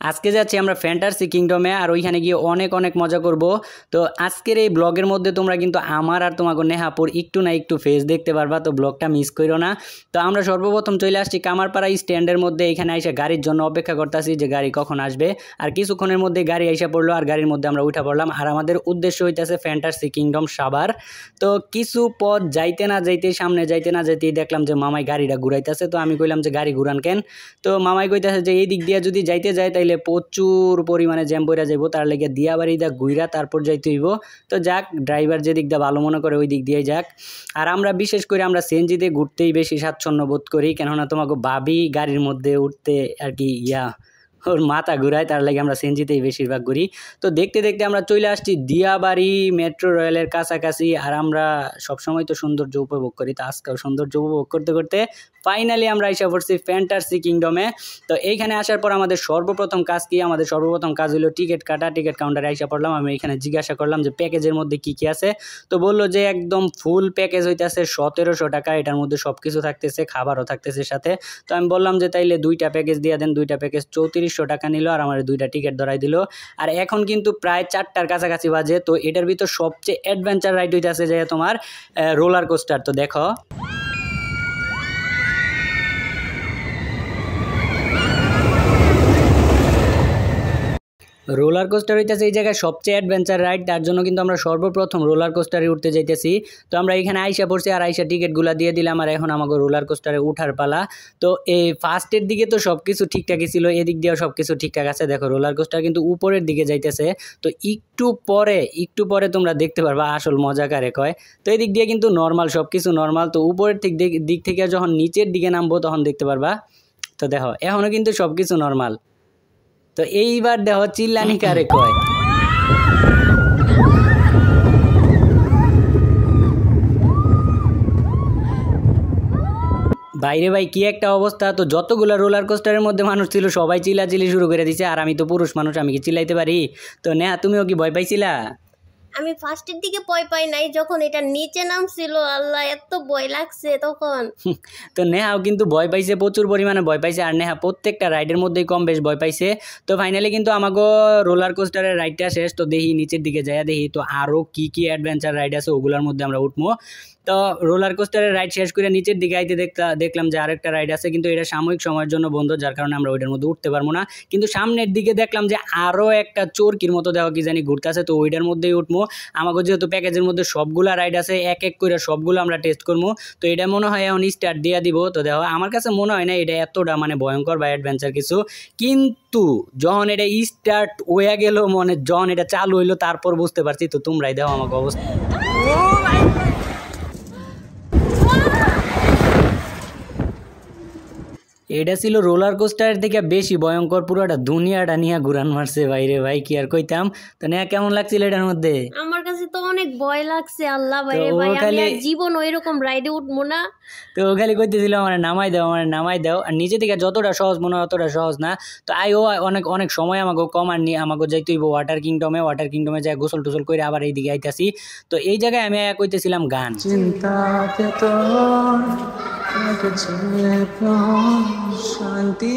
আজকে যাচ্ছি আমরা ফ্যান্টাসি কিংডমে আর ওইখানে গিয়ে অনেক অনেক মজা করব। তো আজকের এই ব্লগের মধ্যে তোমরা কিন্তু আমার আর তোমাকে নেহাপুর একটু না একটু ফেস দেখতে পারবা, তো ব্লগটা মিস করো না। তো আমরা সর্বপ্রথম চলে আসছি কামারপাড়া স্ট্যান্ডের মধ্যে, এখানে এসে গাড়ির জন্য অপেক্ষা করতেছি যে গাড়ি কখন আসবে। আর কিছুক্ষণের মধ্যে গাড়ি এসে পড়ল, আর গাড়ির মধ্যে আমরা উঠে পড়লাম। আর আমাদের উদ্দেশ্য হইতেছে ফ্যান্টাসি কিংডম সাবার। তো কিছু পথ যাইতে না যাইতে সামনে যাইতে না যাইতেই দেখলাম যে মামাই গাড়িটা ঘুরাইতেছে। তো আমি কইলাম যে গাড়ি ঘুরান কেন? তো মামাই কইতেছে যে এই দিক দিয়ে যদি যাইতে যায় তাইলে প্রচুর পরিমাণে জ্যাম পইরা যাইব, তার লেগে দিয়া বাড়ি দা গুইরা তারপর যাইতে হইব। তো যাক, ড্রাইভার যে দিক দিয়ে ভালো মনে করে ওই দিক দিয়ে যাক। আর আমরা বিশেষ করে আমরা সিএনজিতে ঘুরতেই বেশি স্বাচ্ছন্দ্য বোধ করি, কেননা তোমাকে ভাবি গাড়ির মধ্যে উঠতে আর কি ইয়া। ওর মাথা ঘুরায়, তার লাগে আমরা সেনজিতেই বেশিরভাগ ঘুরি। তো দেখতে দেখতে আমরা চলে আসছি দিয়াবাড়ি মেট্রো রেলের কাছাকাছি, আর আমরা সবসময় তো সৌন্দর্য উপভোগ করি, তো আজকেও সৌন্দর্য উপভোগ করতে করতে ফাইনালি আমরা এসে পড়ছি ফ্যান্টাসি কিংডমে তো এইখানে আসার পর আমাদের সর্বপ্রথম কাজ কি? আমাদের সর্বপ্রথম কাজ হলো টিকিট কাটা। টিকিট কাউন্টারে এসে পড়লাম, আমি এখানে জিজ্ঞাসা করলাম যে প্যাকেজের মধ্যে কি কি আছে? তো বলল যে একদম ফুল প্যাকেজ হইতেছে সতেরোশো টাকা, এটার মধ্যে সব কিছু থাকতেছে, খাবারও থাকতেছে সাথে। তো আমি বললাম যে তাইলে দুইটা প্যাকেজ দিয়ে দেন, দুইটা প্যাকেজ চৌত্রিশশো টাকা নিল আর আমার দুইটা টিকিট ধরাই দিল। আর এখন কিন্তু প্রায় চারটার কাছাকাছি বাজে, তো এটার ভিতর সবচেয়ে অ্যাডভেঞ্চার রাইড হইতে আছে যে তোমার রোলার কোস্টার তো দেখো। রোলার কোস্টার হইতেছে এই জায়গায় সবচেয়ে অ্যাডভেঞ্চার রাইড তার জন্য কিন্তু আমরা সর্বপ্রথম রোলার কোস্টারে উঠতে যাইতেছি। তো আমরা এখানে আইসা পড়ছি আর আইসা টিকিটগুলো দিয়ে দিলাম আর এখন আমাকে রোলার কোস্টারে উঠার পালা। তো এই ফার্স্টের দিকে তো সব কিছু ঠিকঠাকই ছিল, এদিক দিয়েও সব কিছু ঠিকঠাক আছে। দেখো, রোলার কোস্টার কিন্তু উপরের দিকে যাইতেছে। তো একটু পরে একটু পরে তোমরা দেখতে পারবা আসল মজা কারে কয়। তো এদিক দিয়ে কিন্তু নর্মাল সব কিছু নর্মাল তো উপরের দিক থেকে যখন নিচের দিকে নামবো তখন দেখতে পারবা। তো দেখো এখনও কিন্তু সব কিছু নর্মাল তো এইবার দেহ চিল্লানি কারে কয়? বাইরে ভাই, কি একটা অবস্থা? তো যতগুলো রোলার কোস্টারের মধ্যে মানুষ ছিল, সবাই চিলাচিলি শুরু করে দিছে, আর আমি তো পুরুষ মানুষ, আমি কি চিলাইতে পারি? তো নেহা, তুমিও কি ভয় পাইছিলা? আমি ফার্স্টের দিকে ভয় পাই নাই, যখন এটা নিচে নামছিল, আল্লাহ এত ভয় লাগছে তখন। তো নেহাও কিন্তু ভয় পাইছে, প্রচুর পরিমাণে ভয় পাইছে, আর নেহা প্রত্যেকটা রাইডের মধ্যেই কম বেশ ভয় পাইছে। তো ফাইনালি কিন্তু আমাকে রোলার কোস্টারের রাইডটা শেষ, তো দেখি নিচের দিকে যায় দেখি, তো আরও কি কি অ্যাডভেঞ্চার রাইড আছে, ওগুলোর মধ্যে আমরা উঠবো। তো রোলার কোস্টারের রাইড শেষ করে নিচের দিকে আইতে দেখলাম যে আরেকটা রাইড আছে, কিন্তু এটা সাময়িক সময়ের জন্য বন্ধ, যার কারণে আমরা ওইটার মধ্যে উঠতে পারব না। কিন্তু সামনের দিকে দেখলাম যে আরও একটা চোরকির মতো দেখো কি জানি ঘুরতেছে, তো ওইটার মধ্যেই উঠবো। আমাকে যেহেতু প্যাকেজের মধ্যে সবগুলা রাইড আছে, এক এক করে সবগুলো আমরা টেস্ট করব। তো এটা মনে হয় এখন স্টার্ট দিয়ে দিব, তো দেখো আমার কাছে মনে হয় না এটা এতটা মানে ভয়ঙ্কর বা অ্যাডভেঞ্চার কিছু। কিন্তু যখন এটা স্টার্ট হয়ে গেল, মনে যখন এটা চালু হইল, তারপর বুঝতে পারছি, তো তোমরাই দেখো আমাকে অবস্থা এটা ছিল রোলার কোস্টার থেকে বেশি ভয়ঙ্কর পুরো পুরোটা দুনিয়াটা নিয়ে ঘুরান মারছে বাইরে ভাই কি আর কইতাম? তো নেয়া কেমন লাগছিল এটার মধ্যে? আমার কাছে তো অনেক ভয় লাগছে আল্লাহ বাইরে ভাই আমি আর জীবন ওইরকম রাইডে উঠবো না। তো ও খালি কইতেছিল আমার নামাই দাও আমার নামাই দাও। আর নিজে থেকে যতটা সহজ মনে হয় অতটা সহজ না। তো আই ও অনেক অনেক সময় আমাকে কম আর নিয়ে আমাকে যাইতে হইব ওয়াটার কিংডমে ওয়াটার কিংডমে যাই গোসল টোসল করে আবার এইদিকে আইতাছি। তো এই জায়গায় আমি কইতেছিলাম গান। চিন্তা শান্তি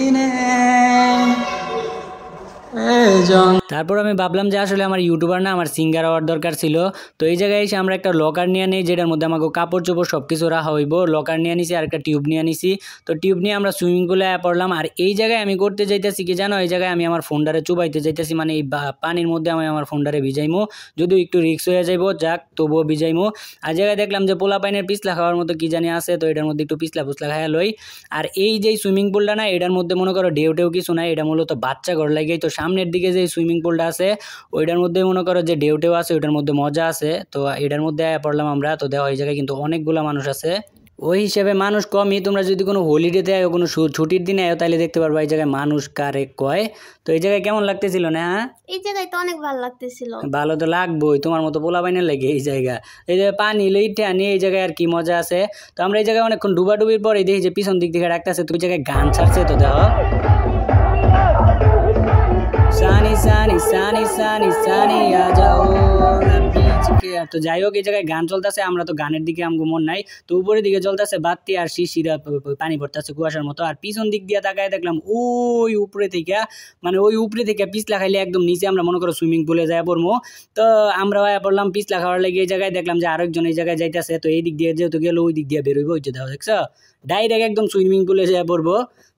তারপর আমি ভাবলাম যে আসলে আমার ইউটিউবার না আমার সিঙ্গার হওয়ার দরকার ছিল। তো এই জায়গায় এসে আমরা একটা লকার নিয়ে নিই, যেটার মধ্যে আমাকে কাপড় চোপড় সব কিছু রাখা হইব। লকার নিয়ে নিছি আর একটা টিউব নিয়ে নিছি। তো টিউব নিয়ে আমরা সুইমিং পুলে পড়লাম। আর এই জায়গায় আমি করতে যাইতেছি কি জানো? এই জায়গায় আমি আমার ফোনটারে চুবাইতে যাইতেছি মানে এই পানির মধ্যে আমি আমার ফোনটারে ভিজাইমো। যদিও একটু রিক্স হয়ে যাইবো, যাক, তবুও ভিজাইমো। আর জায়গায় দেখলাম যে পোলা পাইনের পিছলা খাওয়ার মতো কি জানি আছে, তো এটার মধ্যে একটু পিছলা পুছলা খাইয়া লই। আর এই যে সুইমিং পুলটা না, এটার মধ্যে মনে করো ঢেউ টেউ কিছু নাই, এটা মূলত বাচ্চা ঘর লাগেই তো সামনের দিকে যে সুইমিং পুলটা আছে ওইটার মধ্যে মনে করো যে ঢেউ টেউ আছে ওইটার মধ্যে মজা আছে। তো এটার মধ্যে পড়লাম আমরা তো দেওয়া এই জায়গায় কিন্তু অনেকগুলো মানুষ আছে। ওই হিসেবে মানুষ কমই তোমরা যদি কোনো হলিডেতে আয়ো কোনো ছুটির দিনে আয়ো তাহলে দেখতে পারবা এই জায়গায় মানুষ কারে কয়। তো এই জায়গায় কেমন লাগতেছিল না? এই জায়গায় তো অনেক ভালো লাগতেছিল। ভালো তো লাগবোই তোমার মতো পোলা বাইনের লেগে এই জায়গা। এই যে পানি লইটে আনি এই জায়গায় আর কি মজা আছে। তো আমরা এই জায়গায় অনেকক্ষণ ডুবাডুবির পরে দেখি যে পিছন দিক থেকে ডাকতেছে তুই জায়গায় গান ছাড়ছে তো দেখো। सानी सानी सानी सानी सानी आ जाओ बीच কে- তো যাই হোক এই জায়গায় গান চলতেছে, আমরা তো গানের দিকে আমগো মন নাই। তো উপরের দিকে চলতেছে বাতি আর শিশিরা পানি পড়তেছে কুয়াশার মতো। আর পিছন দিক দিয়ে তাকায় দেখলাম, ওই উপরে থেকে মানে ওই উপরে থেকে পিছলা খাইলে একদম নিচে আমরা মনে করো সুইমিং পুলে যায় পড়ব তো আমরা আয়া পড়লাম, পিছলা খাওয়ার লাগে এই জায়গায় দেখলাম যে আরেকজন এই জায়গায় যাইতেছে। তো এই দিক দিয়ে যেহেতু গেলো, ওই দিক দিয়ে বেরোইবো ওই যে দেখো দেখছ ডাইরেক্ট একদম সুইমিং পুলে যায় পড়ব।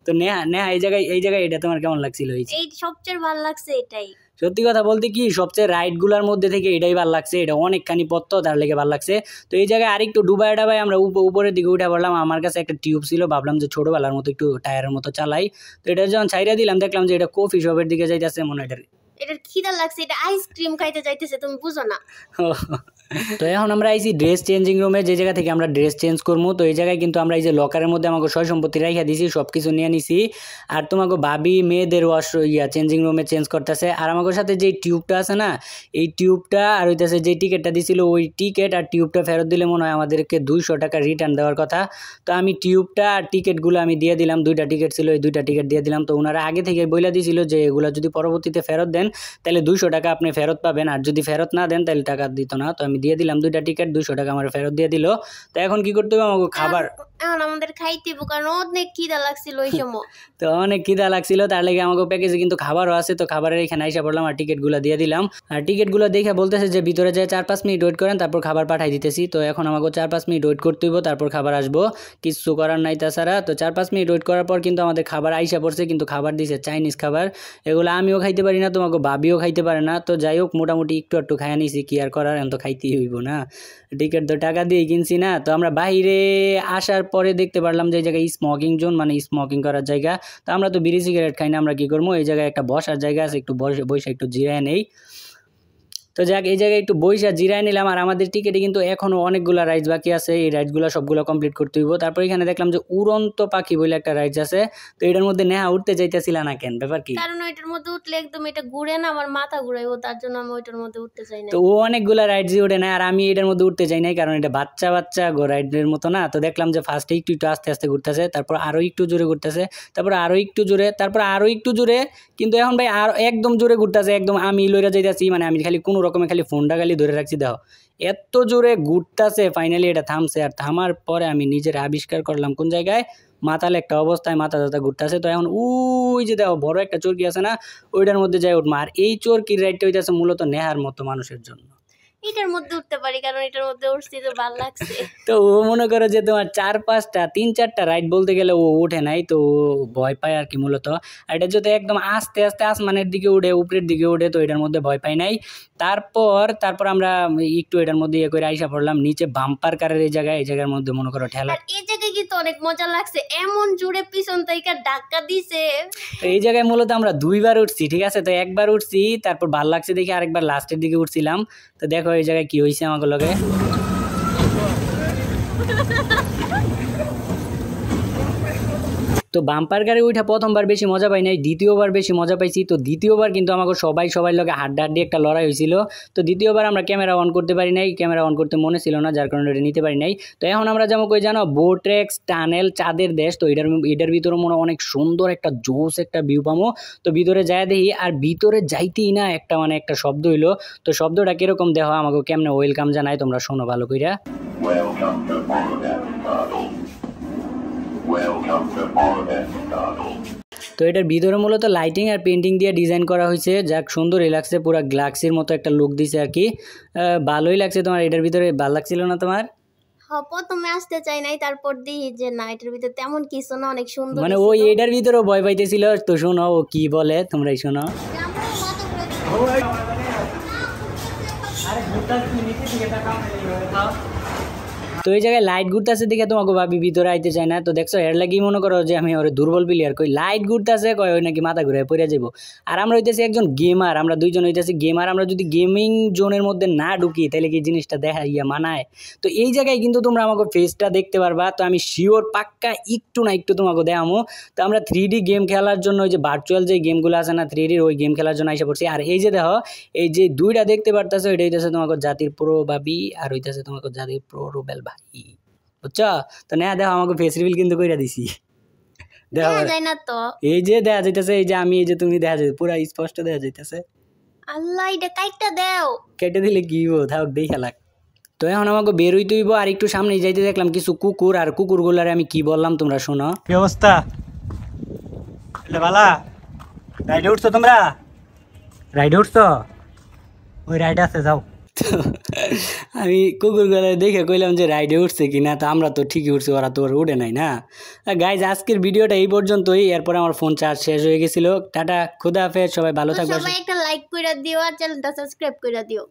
তো নেহা নেহা, এই জায়গায় এই জায়গায় এটা তোমার কেমন লাগছিল? এই সবচেয়ে ভালো লাগছে এটাই। সত্যি কথা বলতে কি, সবচেয়ে রাইডগুলোর মধ্যে থেকে এটাই ভালো লাগছে, এটা অনেকখানি পথ তার লেগে ভালো লাগছে। তো এই জায়গায় আরেকটু ডুবাই ডাবাই আমরা উপ- উপরের দিকে উঠে পড়লাম, আমার কাছে একটা টিউব ছিল, ভাবলাম যে ছোটোবেলার মতো একটু টায়ারের মতো চালাই। তো এটা যখন ছাইরা দিলাম, দেখলাম যে এটা কফি শপের দিকে যাইতেছে, মনে হয় এটার খিদা লাগছে, এটা আইসক্রিম খাইতে যাইতেছে, তুমি বুঝো না। তো এখন আমরা এই যে ড্রেস চেঞ্জিং রুমে যে জায়গা থেকে আমরা ড্রেস চেঞ্জ করব তো এই জায়গায় কিন্তু আমরা এই যে লকারের মধ্যে আমাকে সয় সম্পত্তি রাখিয়া দিছি সব কিছু নিয়ে নিছি। আর তোমাকে ভাবি মেয়েদের ওয়াশ ইয়া চেঞ্জিং রুমে চেঞ্জ করতেছে। আর আমাকে সাথে যে টিউবটা আছে না, এই টিউবটা আর হইতেছে যে টিকিটটা দিছিল, ওই টিকিট আর টিউবটা ফেরত দিলে মনে হয় আমাদেরকে দুইশো টাকা রিটার্ন দেওয়ার কথা। তো আমি টিউবটা আর টিকিটগুলো আমি দিয়ে দিলাম, দুইটা টিকিট ছিল, এই দুইটা টিকিট দিয়ে দিলাম। তো ওনারা আগে থেকে বইলা দিছিল যে এগুলো যদি পরবর্তীতে ফেরত দেন তাহলে দুইশো টাকা আপনি ফেরত পাবেন। আর যদি ফেরত না দেন তাহলে টাকা দিত না। তো আমি দিয়ে দিলাম দুইটা টিকিট দুইশো টাকা আমার ফেরত দিয়ে দিল। তো এখন কি করতে হবে? আমাকে খাবার এখন আমাদের খাইতে কারণ অনেক খিদা লাগছিল ওই সময়। তো অনেক খিদা লাগছিল, তার লেগে আমাকে প্যাকেজে কিন্তু খাবারও আছে, তো খাবারের এখানে আইসা পড়লাম আর টিকিট টিকিটগুলো দিয়ে দিলাম। আর টিকিটগুলো দেখে বলতেছে যে ভিতরে যায় চার পাঁচ মিনিট ওয়েট করেন, তারপর খাবার পাঠাই দিতেছি। তো এখন আমাকে চার পাঁচ মিনিট ওয়েট করতে হইব, তারপর খাবার আসব। কিছু করার নাই তাছাড়া, তো চার পাঁচ মিনিট ওয়েট করার পর কিন্তু আমাদের খাবার আইসা পড়ছে, কিন্তু খাবার দিছে চাইনিজ খাবার। এগুলো আমিও খাইতে পারি না, তোমাকে ভাবিও খাইতে পারে না। তো যাই হোক, মোটামুটি একটু একটু খাইয়া নিছি, কি আর করার, এখন তো খাইতেই হইব না। টিকিট তো টাকা দিয়ে কিনছি না, তো আমরা বাইরে আসার পরে দেখতে পারলাম যে এই জায়গায় স্মোকিং জোন মানে স্মোকিং করার জায়গা। তো আমরা তো বিড়ি সিগারেট খাই না, আমরা কী করব? এই জায়গায় একটা বসার জায়গা আছে, একটু বসে বসে একটু জিরায় নেই। তো যাক এই জায়গায় একটু বইসা জিরায় নিলাম আর আমাদের টিকিটে কিন্তু এখনও অনেকগুলো রাইডস বাকি আছে। এই রাইডসগুলো সবগুলো কমপ্লিট করতে হইব। তারপর এখানে দেখলাম যে উড়ন্ত পাখি বলে একটা রাইডস আছে। তো এটার মধ্যে নেহা উঠতে চাইতেছিল না কেন? ব্যাপার কি? কারণ ওইটার মধ্যে উঠলে একদম এটা ঘুরে না আমার মাথা ঘুরাইবো তার জন্য আমি ওইটার মধ্যে উঠতে চাই না। তো ও অনেকগুলো রাইডসই ওঠে না আর আমি এটার মধ্যে উঠতে চাই নাই কারণ এটা বাচ্চা বাচ্চা গো রাইডের মতো না। তো দেখলাম যে ফার্স্টে একটু একটু আস্তে আস্তে ঘুরতেছে তারপর আরও একটু জোরে ঘুরতেছে তারপর আরও একটু জোরে তারপর আরও একটু জোরে। কিন্তু এখন ভাই আর একদম জোরে ঘুরতেছে একদম আমি লইরা যাইতেছি মানে আমি খালি কোনো রকমে খালি ফোনটা খালি ধরে রাখছি, দেখো। এত জোরে ঘুরতেছে ফাইনালি এটা থামছে। আর থামার পরে আমি নিজের আবিষ্কার করলাম, কোন জায়গায়? মাথালে একটা অবস্থায় মাথা দাদা ঘুরতেছে। তো এখন ওই যে দেখো, বড় একটা চোরকি আছে না, ওইটার মধ্যে যাই উঠবো। আর এই চোরকির রাইডটা হইতেছে মূলত নেহার মতো মানুষের জন্য। এটার মধ্যে উঠতে পারি কারণ এটার মধ্যে উঠছি তো ভালো লাগছে। তো ও মনে করো যে তোমার চার পাঁচটা তিন চারটা রাইড বলতে গেলে ও ওঠে নাই তো ভয় পায় আর কি মূলত। আর এটা যদি একদম আস্তে আস্তে আসমানের দিকে উঠে উপরের দিকে উঠে তো এটার মধ্যে ভয় পাই নাই। তারপর তারপর আমরা একটু এটার মধ্যে ইয়ে করে আইসা পড়লাম নিচে বাম্পার কারের এই জায়গায় এই জায়গার মধ্যে মনে করো ঠেলা। এই জায়গায় কিন্তু অনেক মজা লাগছে এমন জুড়ে পিছন থেকে ধাক্কা দিছে। তো এই জায়গায় মূলত আমরা দুইবার উঠছি ঠিক আছে? তো একবার উঠছি তারপর ভালো লাগছে দেখি আরেকবার লাস্টের দিকে উঠছিলাম। তো দেখো এই জায়গায় কি হয়েছে আমাকে লগে? তো বাম্পার গাড়ি উঠা প্রথমবার বেশি মজা পাই নাই, দ্বিতীয়বার বেশি মজা পাইছি। তো দ্বিতীয়বার কিন্তু আমাকে সবাই সবাই লগে হাড্ডাহাড্ডি একটা লড়াই হয়েছিল তো দ্বিতীয়বার আমরা ক্যামেরা অন করতে পারি নাই, ক্যামেরা অন করতে মনে ছিল না, যার কারণে এটা নিতে পারি নাই। তো এখন আমরা যেমন কই জানো? বোট্রেক্স টানেল, চাঁদের দেশ। তো এটার এটার ভিতরে মনে অনেক সুন্দর একটা জোস একটা ভিউ পামো। তো ভিতরে যায় দেখি, আর ভিতরে যাইতেই না একটা মানে একটা শব্দ হইল। তো শব্দটা কীরকম দেহ আমাকে কেমনে ওয়েলকাম জানাই তোমরা শোনো ভালো কইরা। তো এটার ভিতরে মূলত লাইটিং আর পেন্টিং দিয়ে ডিজাইন করা হয়েছে। যাক সুন্দরই লাগছে পুরো গ্লাক্সির মতো একটা লুক দিছে আর কি। আহ, ভালোই লাগছে তোমার এটার ভিতরে ভালো লাগছিল না তোমার? প্রথমে আসতে চাই নাই তারপর দিই যে না এটার ভিতরে তেমন কিছু না অনেক সুন্দর মানে ওই এটার ভিতরেও ভয় পাইতেছিল তো শোনো ও কি বলে তোমরাই শোনো। তো এই জায়গায় লাইট ঘুরতেছে দেখে তোমাকে ভাবি ভিতরে আইতে চায় না। তো দেখছ, এর লাগি মনে করো যে আমি ওরে দুর্বল প্লেয়ার কই লাইট ঘুরতেছে, কয় ওই নাকি মাথা ঘুরে পড়ে যাব আর আমরা হইতেছি একজন গেমার আমরা দুইজন হইতেছি গেমার আমরা যদি গেমিং জোনের মধ্যে না ঢুকি তাহলে কি জিনিসটা দেখা ইয়া মানায়? তো এই জায়গায় কিন্তু তোমরা আমাকে ফেসটা দেখতে পারবা, তো আমি শিওর পাক্কা একটু না একটু তোমাকে দেখামো। তো আমরা থ্রি গেম খেলার জন্য ওই যে ভার্চুয়াল যে গেমগুলো আছে না থ্রি ওই গেম খেলার জন্য এসে পড়ছি। আর এই যে দেখো, এই যে দুইটা দেখতে পারতেছো, এটা হইতেছে তোমাকে জাতির প্রো বাবি আর হইতেছে তোমাকে জাতির প্রো রুবেল ভাই বুঝছ? তো না দেখো আমাকে ফেস রিভিল কিন্তু কইরা দিছি। দেখা যায় না তো। এই যে দেখা যাইতেছে এই যে আমি এই যে তুমি দেখা যাচ্ছে পুরা স্পষ্ট দেখা যাইতেছে। আল্লাহ এটা কাইটটা দাও। কেটে দিলে কি থাক দেখে লাগ তো এখন আমাকে বেরোই তুইব আর একটু সামনে যাইতে দেখলাম কিছু কুকুর আর কুকুরগুলারে আমি কি বললাম তোমরা শোনো। কি অবস্থা? এলে বালা। রাইডে উঠছো তোমরা? রাইডে উঠছো? ওই রাইডে আছে যাও। তো আমি কুকুরগুলো দেখে কইলাম যে রাইডে উঠছে কি না তো আমরা তো ঠিকই উঠছি, ওরা তো আর উঠে নাই না। গাইজ আজকের ভিডিওটা এই পর্যন্তই, এরপরে আমার ফোন চার্জ শেষ হয়ে গেছিল। টাটা, খুদা হাফেজ, সবাই ভালো থাকবে একটা লাইক করে দিও, আর চ্যানেলটা সাবস্ক্রাইব করে দিও।